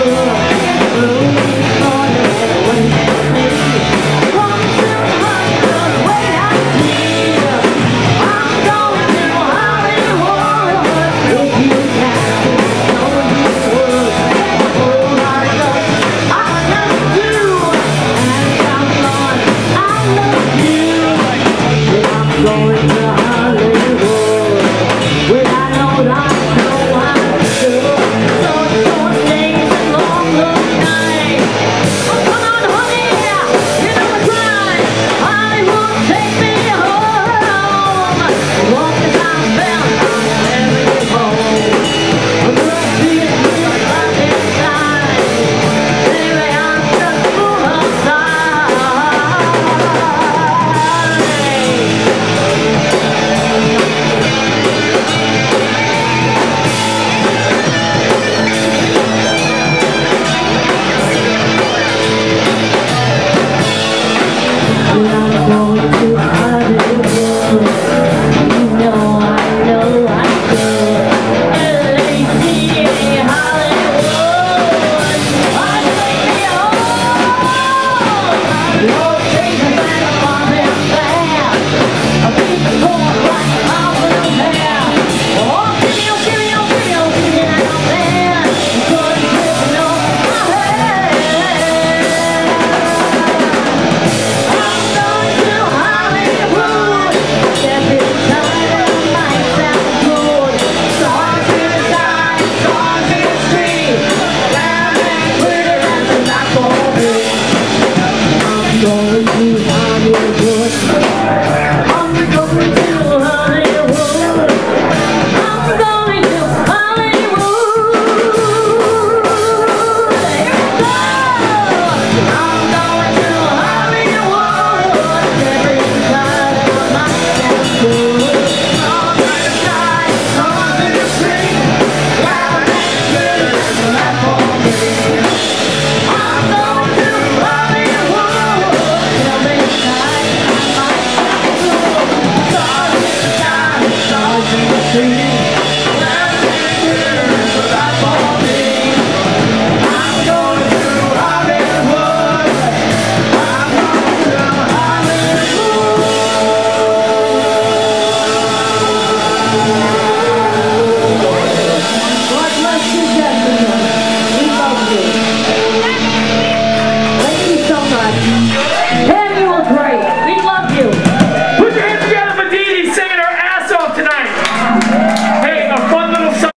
Senhor. Deus. Thank you.